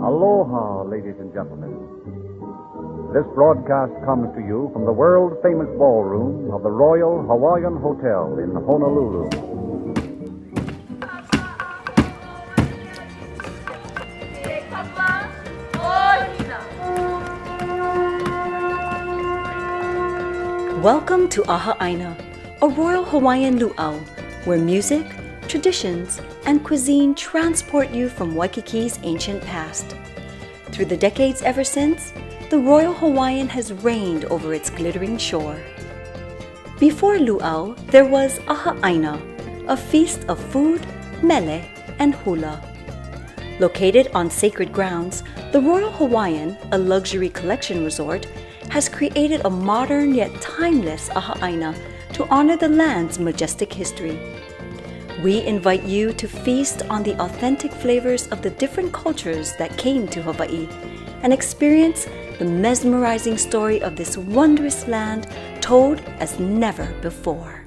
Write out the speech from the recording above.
Aloha, ladies and gentlemen. This broadcast comes to you from the world famous ballroom of the Royal Hawaiian Hotel in Honolulu. Welcome to Aha Aina, a Royal Hawaiian luau where music, traditions, and cuisine transport you from Waikiki's ancient past. Through the decades ever since, the Royal Hawaiian has reigned over its glittering shore. Before luau, there was aha'aina, a feast of food, mele, and hula. Located on sacred grounds, the Royal Hawaiian, a luxury collection resort, has created a modern yet timeless aha'aina to honor the land's majestic history. We invite you to feast on the authentic flavors of the different cultures that came to Hawaii and experience the mesmerizing story of this wondrous land told as never before.